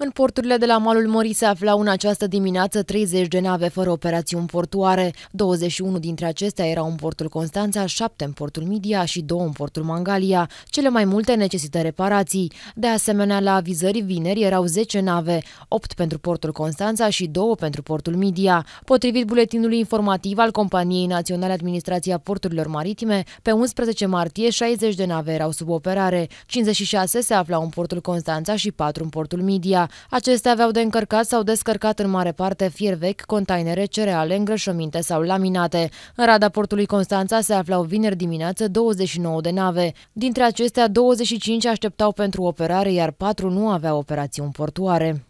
În porturile de la malul Mării se aflau în această dimineață 30 de nave fără operațiuni portoare. 21 dintre acestea erau în portul Constanța, 7 în portul Midia și 2 în portul Mangalia. Cele mai multe necesită reparații. De asemenea, la avizării vineri erau 10 nave, 8 pentru portul Constanța și 2 pentru portul Midia. Potrivit buletinului informativ al Companiei Naționale Administrația Porturilor Maritime, pe 11 martie 60 de nave erau sub operare, 56 se aflau în portul Constanța și 4 în portul Midia. Acestea aveau de încărcat sau descărcat în mare parte fier vechi, containere, cereale, îngrășăminte sau laminate. În rada portului Constanța se aflau vineri dimineață 29 de nave. Dintre acestea, 25 așteptau pentru operare, iar 4 nu aveau operațiuni portoare.